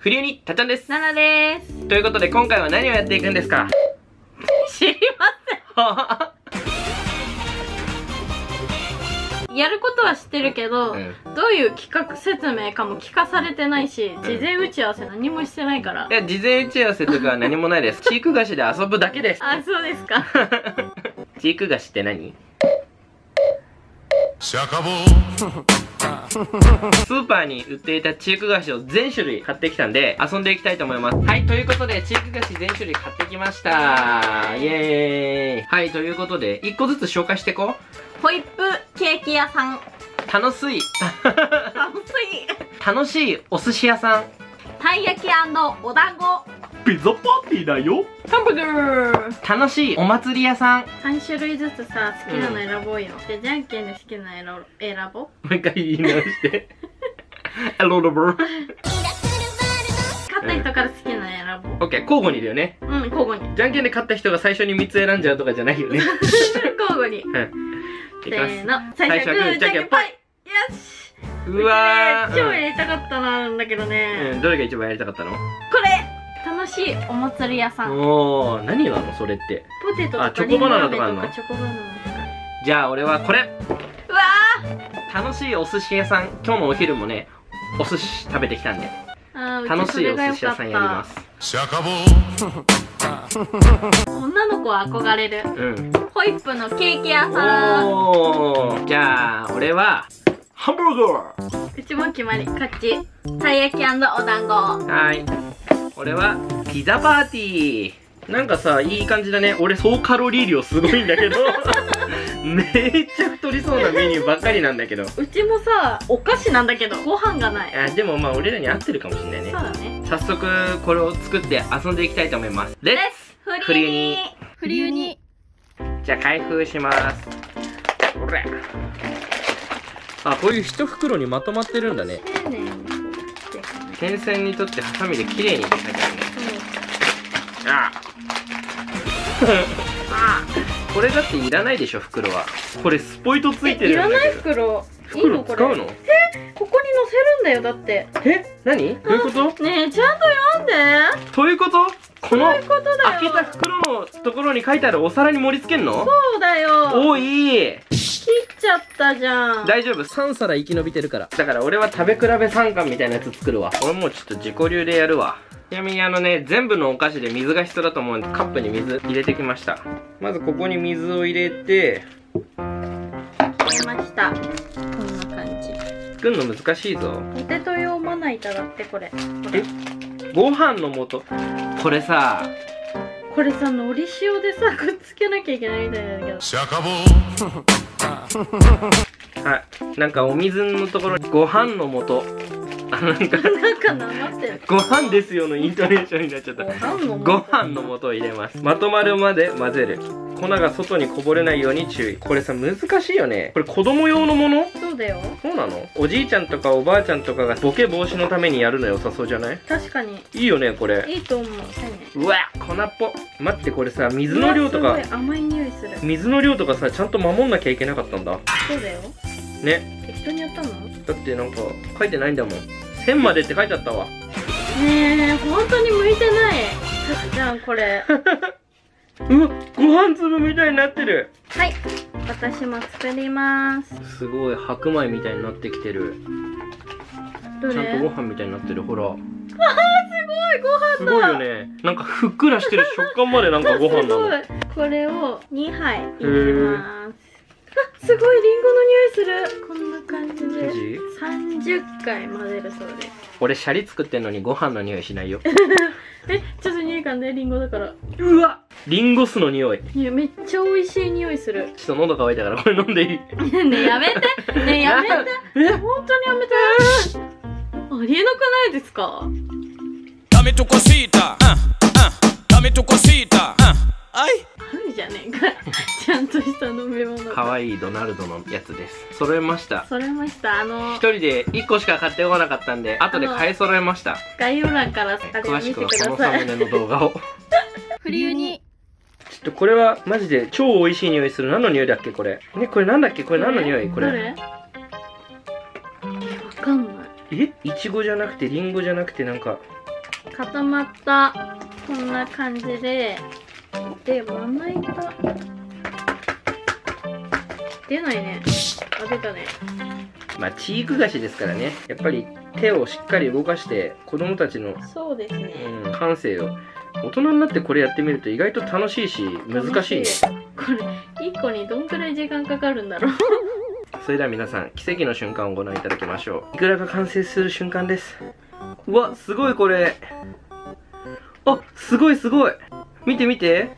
フリューにたっちゃんです。ナナです。ということで今回は何をやっていくんですか？知りません。やることは知ってるけど、うんどういう企画説明かも聞かされてないし事前打ち合わせ何もしてないから、いや事前打ち合わせとかは何もないです。チーク菓子で遊ぶだけです。あそうですか。チーク菓子って何？シャカボ スーパーに売っていたチーク菓子を全種類買ってきたんで遊んでいきたいと思います。はいということでチーク菓子全種類買ってきました。イエーイ。はいということで1個ずつ紹介していこホイップケーキ屋さん。う楽しい。楽しい。楽しいお寿司屋さん。たい焼きお団子ピザパーティーだよ。ハンバー楽しいお祭り屋さん。も3種類ずつさ好きなの選ぼうよ、でじゃんけんで好きなの選ぼう。う一回言い直して。エロロボ勝った人から好きなの選ぼう。オッケー交互にだよね。うん交互に。じゃんけんで勝った人が最初に3つ選んじゃうとかじゃないよね。交互に。せーの。最初はグーじゃんけんぽい。よし。うわー。超やりたかったなんだけどね、うん、どれが一番やりたかったの？これ。楽しいお祭り屋さん。おー何なのそれって。ポテトとかあチョコバナナとかあんの？チョコバナナとか。じゃあ俺はこれ。うわ楽しいお寿司屋さん。今日のお昼もねお寿司食べてきたんで。楽しいお寿司屋さんやります。シャカボ 女の子は憧れる。うん。ホイップのケーキ屋さん。おー。じゃあ俺はハンバーガうちも決まり。勝ちたい焼きお団子。ーはーい。俺はピザパーティー。なんかさいい感じだね。俺総カロリー量すごいんだけど。めっちゃ太りそうなメニューばっかりなんだけど。うちもさお菓子なんだけどご飯がない。あでもまあ俺らに合ってるかもしれないね。そうだね。早速これを作って遊んでいきたいと思います。レッツフフリューに。フリューに。じゃあ開封します。ほら。あこういう一袋にまとまってるんだね。丁寧に点線にとってハサミで綺麗に。って書いて あああこれだっていらないでしょ袋は。これスポイトついていらないるんだけど袋いいのこれ。袋使うの？ここに載せるんだよだって。え何？どういうこと？ねえちゃんと読んで。どういうこと？このそういうことだよ。開けた袋のところに書いてあるお皿に盛り付けんの？そうだよ。おいい。切っちゃったじゃん。大丈夫？3皿生き延びてるから。だから俺は食べ比べ3貫みたいなやつ作るわ。俺もうちょっと自己流でやるわちなみにあのね全部のお菓子で水が必要だと思うんでカップに水入れてきました。まずここに水を入れて入れました。こんな感じ。作るの難しいぞ。ポテト用まな板だってこれ。え？ご飯の素？これさ。これさ海苔塩でさ くっつけなきゃいけないみたいなんだけど。シャカボ はい。なんかお水のところにご飯の素あなんかなんかなまってる。ご飯ですよのイントネーションになっちゃった。ご飯の素を入れます。まとまるまで混ぜる。粉が外にこぼれないように注意。これさ難しいよね。これ子供用のもの？そうだよ。そうなの？おじいちゃんとかおばあちゃんとかがボケ防止のためにやるの良さそうじゃない？確かに。いいよねこれ。いいと思う。ねうわ粉っぽ。待ってこれさ水の量とか。甘い匂いする。水の量とかさちゃんと守んなきゃいけなかったんだ。そうだよ。ね。適当にやったの？だってなんか書いてないんだもん。線までって書いてあったわ。ねえ本当に向いてない。じゃんこれ。うわご飯粒みたいになってる。はい。私も作ります。すごい白米みたいになってきてる。ちゃんとご飯みたいになってるほら。すごいご飯だ。すごいよね。なんかふっくらしてる食感までなんか ご飯なの。すごいこれを2杯入れます。あすごいリンゴの匂いする30回混ぜるそうで。す俺シャリ作ってんのにご飯の匂いしないよ。えちょっと匂いかんでリンゴだから。うわリンゴ酢の匂い。いやめっちゃ美味しい匂いする。ちょっと喉乾いたからこれ飲んでいい？ねえやめて。ねえやめて。え？本当にやめて。ありえなくないですか？Dame tu cosita, ah, ah, dame tu cosita, ah, ay. あるじゃねえか。ちゃんとした飲み物。可愛いドナルドのやつです。揃えました。それました。あの一人で1個しか買ってこなかったんで後で買い揃えました。概要欄から詳しくくはこのださい。サムネの動画を。フリューに。ちょっとこれはマジで超美味しい匂いする。何の匂いだっけこれ。ねこれなんだっけ？これ何の匂い？これ。どれ？えわかんない。え？いちごじゃなくてりんごじゃなくてなんか。固まったこんな感じででまな板。出ないね。あ出たね。まあチーク菓子ですからね。やっぱり手をしっかり動かして子供たちの、そうですね、うん、感性を。大人になってこれやってみると意外と楽しいし難しいね。これ1個にどんくらい時間かかるんだろう。それでは皆さん奇跡の瞬間をご覧いただきましょう。いくらが完成する瞬間です。うわすごいこれ。あすごいすごい見て見て。え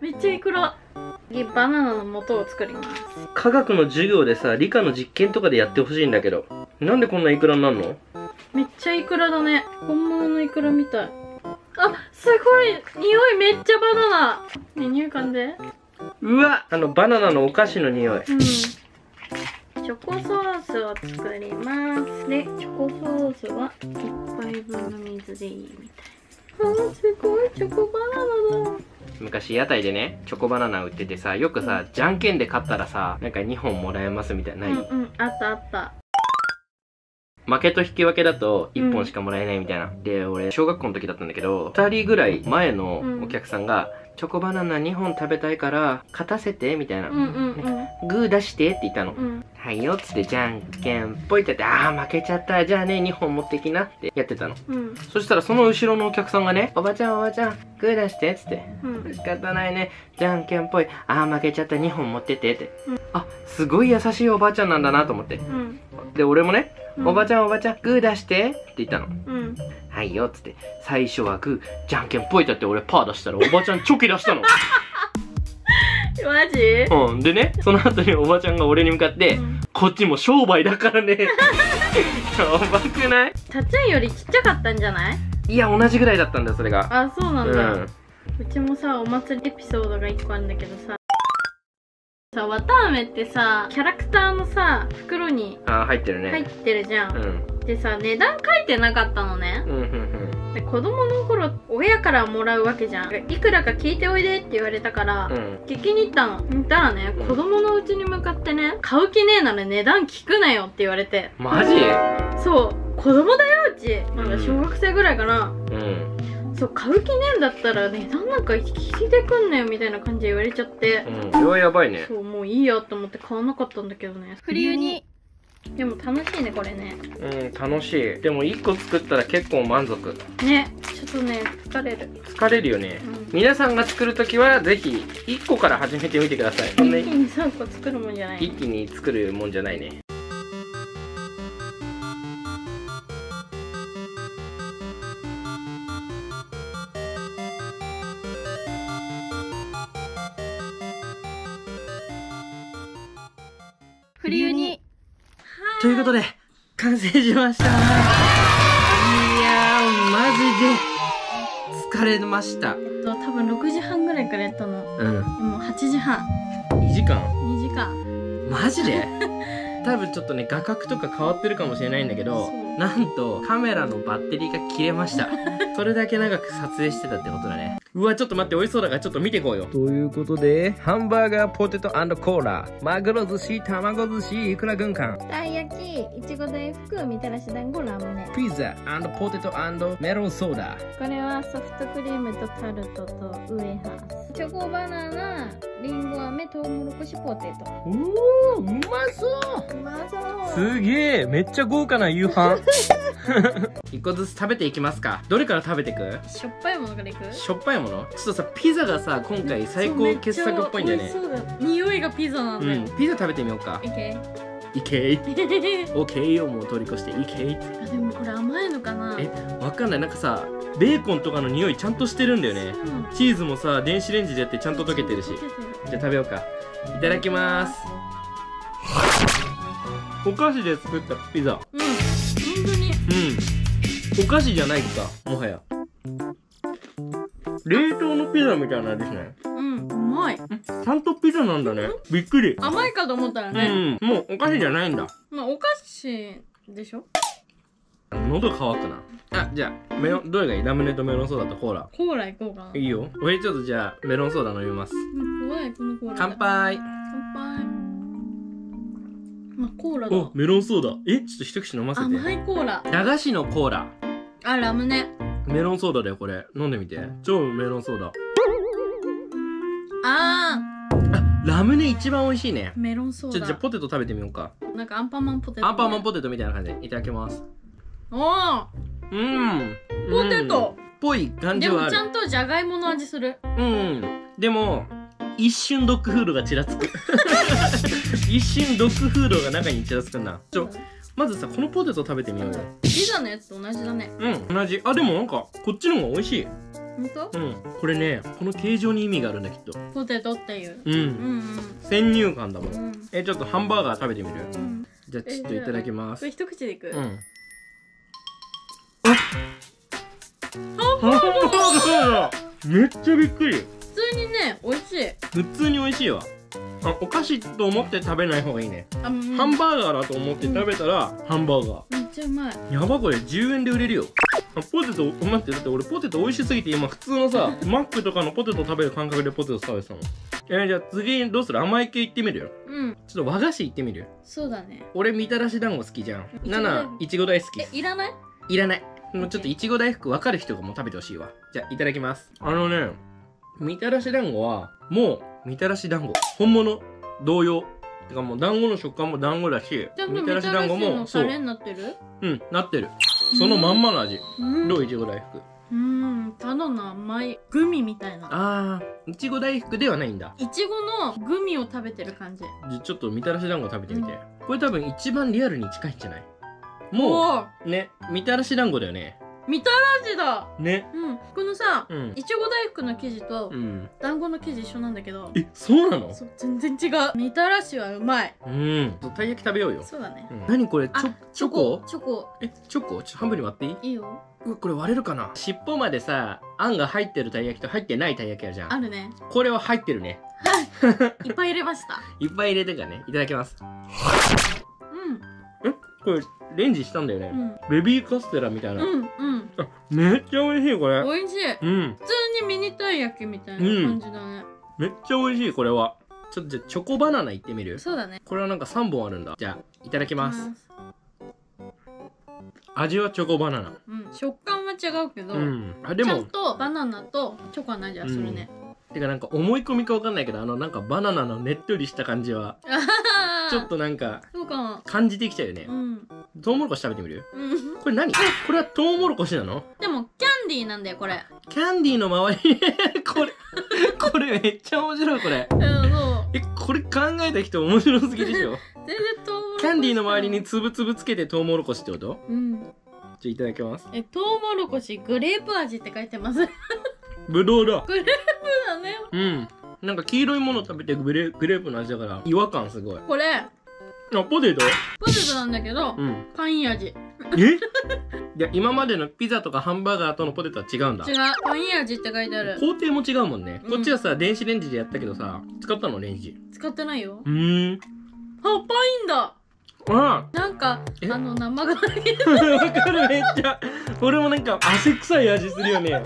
めっちゃいくら？次バナナの素を作ります。科学の授業でさ理科の実験とかでやってほしいんだけどなんでこんなイクラになるの？めっちゃイクラだね。本物のイクラみたい。あすごい。匂いめっちゃバナナ。ね匂いで。うわあのバナナのお菓子の匂い。うん。チョコソースを作ります。でチョコソースは1杯分の水でいいみたいあーすごいチョコバナナだ。昔屋台でねチョコバナナ売っててさよくさじゃんけんで勝ったらさなんか2本もらえますみたいなうんない、うんあったあった。負けと引き分けだと1本しかもらえないみたいな、で俺小学校の時だったんだけど2人ぐらい前のお客さんが、チョコバナナ2本食べたいから勝たせてみたいな、うんうんグー出してって言ったの、うん。うんはいよっつってじゃんけんぽいってやってあー負けちゃった。じゃあね2本持ってきなってやってたの。うん。そしたらその後ろのお客さんがねおばちゃんおばちゃんグー出してっつって。うん。仕方ないね。じゃんけんぽい。あー負けちゃった。2本持ってってって、うん。あすごい優しいおばあちゃんなんだなと思って。うん。で俺もね、うん。おばちゃんおばちゃんグー出してって言ったのうんはいよっつって。最初はグーじゃんけんぽいってやって俺パー出したらおばちゃんチョキ出したの。マジ？うん。でねその後におばちゃんが俺に向かって、うん。こっちも商売だからね。やばくない？たっちゃんよりちっちゃかったんじゃない？いや同じぐらいだったんだよそれが。あそうなうんだ、ん。うちもさお祭りエピソードが1個あるんだけどささ綿あめってさキャラクターのさ袋にあー入ってるね。入ってるじゃん、うんでさ値段書いてなかったのね。うんうんうん。で子供の頃親からもらうわけじゃん。いくらか聞いておいでって言われたから、うん。聞きに行ったの。行ったらねうん。子供のうちに向かってね買う気ねえなら値段聞くなよって言われて。マジ？そう。子供だようち。まだ小学生ぐらいかな、うん。そう買う気ねえんだったら値段なんか聞いてくんなよみたいな感じで言われちゃって、うん。それはやばいね。そうもういいやと思って買わなかったんだけどね。冬にでも楽しいねこれね。うん楽しい。でも1個作ったら結構満足。ねちょっとね疲れる。疲れるよね、うん。皆さんが作るときはぜひ1個から始めてみてください。一気に3個作るもんじゃない。一気に作るもんじゃないねいうことで完成しました。いやーマジで疲れました。えっと多分6時半ぐらいからやったの。うん。もう8時半。2時間？2時間。マジで？多分ちょっとね画角とか変わってるかもしれないんだけどなんとカメラのバッテリーが切れました。それだけ長く撮影してたってことだね。うわちょっと待って美味しそうだからちょっと見ていこう。よということでハンバーガーポテトコーラ。マグロ寿司卵寿司いくら軍艦。たい焼きいちご大福みたらし団子ラムネ。ピザポテトメロンソーダこれはソフトクリームとタルトとウエハース。チョコバナナリンゴ飴トウモロコシポテト。おおうまそう。うまそう。すげえめっちゃ豪華な夕飯。一個ずつ食べていきますか。どれから食べていく？しょっぱいものからいく？しょっぱいもの？ちょっとさピザがさ今回最高傑作っぽいんだよね。匂いがピザなんだよ、うんピザ食べてみようか。いけいけいオッケーよ もう通り越していけいあでもこれ甘いのかな？えわかんない。なんかさベーコンとかの匂いちゃんとしてるんだよね。うん。チーズもさ電子レンジでやってちゃんと溶けてるし。じゃあ食べようか。いただきます。お菓子で作ったピザ。うん。本当に。うん。お菓子じゃないかもはや。冷凍のピザみたいな味しない？うんうまいちゃんとピザなんだね。びっくり。甘いかと思ったらうね、ん。もうお菓子じゃないんだ。まあお菓子でしょ？喉乾くな。あじゃあメロンどれがいい？ラムネとメロンソーダとコーラ。コーラいこうかな。いいよ。俺ちょっとじゃあメロンソーダ飲みます。うん怖いこのコーラ。乾杯。乾杯。うまあ、コーラだ。おメロンソーダ。えちょっと一口飲ませて。甘いコーラ。駄菓子のコーラ。あラムネ。メロンソーダだよこれ。飲んでみて。超メロンソーダああラムネ一番美味しいね。ーメロンソちょーダじゃあポテト食べてみようか。なんかアンパンマンポテト。アンパンマンポテトみたいな感じ。でいただきます。おー。うん。ポテト。うん。ぽい感じではある。もちゃんとじゃがいもの味する。うんでも一瞬ドッグフードがちらつく。一瞬ドッグフードが中にちらつくんだ。ちょまずさこのポテト食べてみようよ。ピザのやつと同じだね。うん同じ。あでもなんかこっちの方が美味しいほんとうん。これねこの形状に意味があるんだきっと。ポテトっていう。うん、うん先入観だもん。うん。うんえちょっとハンバーガー食べてみるうん。じゃあちょっといただきます。これ一口でいく、うん。あめっちゃびっくり。普通にね美味しい。普通に美味しいわ。あお菓子と思って食べない方がいいね、あ、うん、ハンバーガーだと思って食べたら、ハンバーガめっちゃうまい。ーやばこれ。10円で売れるよ。あポテト待ってだって俺ポテト美味しすぎて今普通のさマックとかのポテト食べる感覚でポテト食べてたのえーじゃあ次どうする甘い系いってみるよ。うん。ちょっと和菓子いってみるそうだね。俺みたらし団子好きじゃん。いちご大ナナいちご大好き。えいらない？いらない。もうちょっといちご大福分かる人がもう食べてほしいわ。じゃあいただきます。あのねみたらし団子はもうみたらし団子。本物同様。てかもう団子の食感も団子だしちゃんとみたらし団子もそうのタレになってる？うんなってるそのまんまの味。うん。どういちご大福。うん。ただの甘いグミみたいな。あーいちご大福ではないんだ。いちごのグミを食べてる感じ。ちょっとみたらし団子食べてみて。これ多分一番リアルに近いんじゃない？おもおうねみたらし団子だよねみたらしだ。ね。うん。このさうん。いちご大福の生地とうん。団子の生地一緒なんだけど。えそうなの？そう全然違う。みたらしはうまい。うん。たい焼き食べようよ。そうだね。うん。何これ？チあョチョコ。チョコ。えチョコ？ちょっと半分に割っていい？いいよ。うわこれ割れるかな？尻尾までさあんが入ってるたい焼きと入ってないたい焼きあるじゃん。あるね。これは入ってるね。い。っぱい入れました。いっぱい入れてからね。いただきます。うこれレンジしたんだよね、ん。ベビーカステラみたいな、うんうん。あめっちゃ美味しいこれ。美味しい。うん。普通にミニたい焼きみたいな感じだね、めっちゃ美味しいこれは。ちょっとじゃあチョコバナナいってみる？そうだね。これはなんか3本あるんだ。じゃあいただきます。うん味はチョコバナナ。うん、食感は違うけど、うん。あでちゃもんとバナナとチョコの味はするね、てかなんか思い込みかわかんないけどあのなんかバナナのねっとりした感じは ちょっとなんかそうかも。感じてきちゃうよね。うん。トウモロコシ食べてみる？うん。これ何？これはトウモロコシなの？でもキャンディーなんだよこれ。キャンディーの周り。に これこれめっちゃ面白いこれ。えこれ考えた人面白すぎでしょ？全然トウモロコシキャンディーの周りにつぶつぶつけてトウモロコシってこと？うん。じゃあいただきます。えトウモロコシグレープ味って書いてます。ぶどうだ。グレープだね。うんなんか黄色いもの食べてグレグレープの味だから違和感すごい。これあポテト？ポテトなんだけど、うん。パイン味違うえ？いや今までのピザとかハンバーガーとのポテトは違うんだ。パイン味って書いてある。工程も違うもんね、うん。こっちはさ電子レンジでやったけどさ使ったのレンジ。使ってないよ。うーん。あパインだ。あ。なんかえ？あの生が わかるめっちゃ。俺もなんか汗臭い味するよね。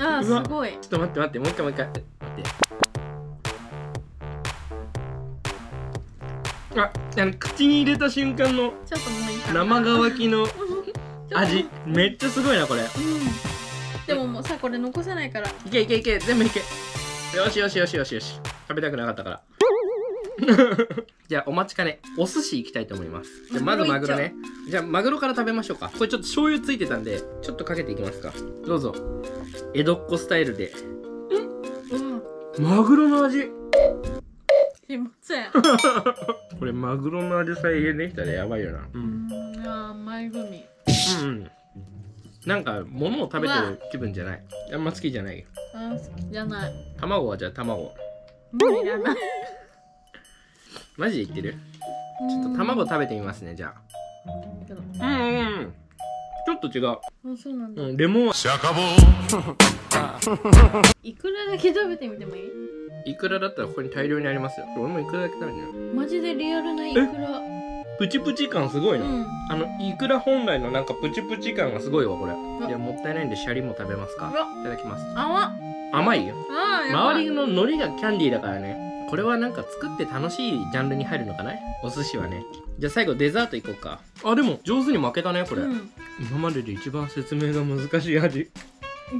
あすごい。ちょっと待って待ってもう一回もう一回。待ってああの口に入れた瞬間のちょっともういいかな生乾きの 味めっちゃすごいなこれ。うん。でももうさこれ残せないから。いけいけいけ全部いけ。よしよしよしよしよし。食べたくなかったから。じゃあお待ちかね。お寿司行きたいと思います。じゃあまずマグロね。じゃあマグロから食べましょうか。これちょっと醤油ついてたんでちょっとかけていきますか。どうぞ。江戸っ子スタイルで。うん。マグロの味すいませんこれマグロの味再現できたらやばいよな。ううん。んあー甘いグミうんうん。なんか物を食べてる気分じゃない。あんま好きじゃない。あー好きじゃない。卵はじゃあ卵。いらな。いマジで言ってる？ちょっと卵食べてみますねじゃあ。うん。うんうんちょっと違う、あそうなんだ。うん、レモン。Se acabó. いくらだけ食べてみてもいい？いくらだったらここに大量にありますよ。俺もいくらだけ食べるよマジでリアルないくらプチプチ感すごいな、うん。あのいくら本来のなんかプチプチ感がすごいわこれ。いやもったいないんでシャリも食べますか？いただきます。甘っ。甘いよ。周りの海苔がキャンディーだからね。これはなんか作って楽しいジャンルに入るのかなお寿司はね。じゃあ最後デザートいこうか。あでも上手に負けたねこれ、うん。今までで一番説明が難しい味。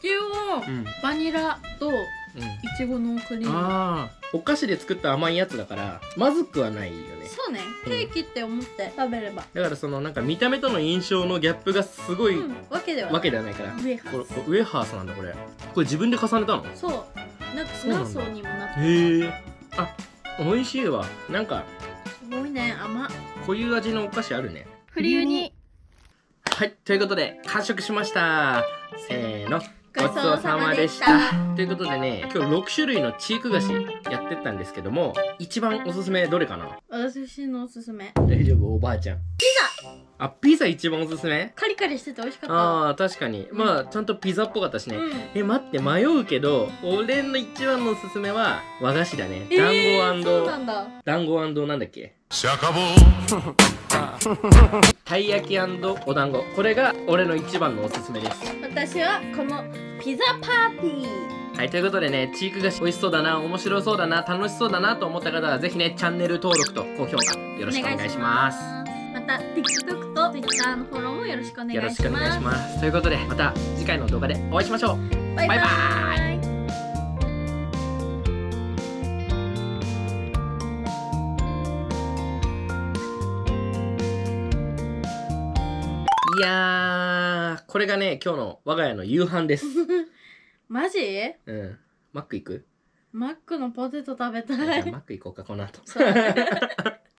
一応うん。バニラとうんいちごのクリーム。ああお菓子で作った甘いやつだからまずくはないよね。そうね。うん。ケーキって思って食べれば。だからそのなんか見た目との印象のギャップがすごいうん。わけではない。わけではないから、ウェハこれこれウェハースなんだこれ。これ自分で重ねたの？そう。なんか何層にもなってへえあ美味しいわ。なんかすごいね。甘。こういう味のお菓子あるね。冬に。はいということで完食しました。せーのごちそうさまでした。ということでね今日6種類のチーク菓子やってったんですけども一番おすすめどれかな？私のおすすめ。大丈夫？おばあちゃん。ピザ。あピザ一番おすすめ？カリカリしてて美味しかった。あー確かに。まあちゃんとピザっぽかったしね、うん。え待って迷うけど俺の一番のおすすめは和菓子だね。えーそうな団んだ。子団子なんだっけ？Se acabó. たい焼きお団子。これが俺の一番のおすすめです。私はこのピザパーティー。はいということでねチーク菓子美味しそうだな面白そうだな楽しそうだなと思った方はぜひねチャンネル登録と高評価よろしくお願いします。また TikTok と Twitter のフォローもよろしくお願いします。よろしくお願いします。ということでまた次回の動画でお会いしましょう。バイババイバいやーこれがね今日の我が家の夕飯です。マジ？うん。マック行く？マックのポテト食べたい。じゃあマック行こうかこの後。そう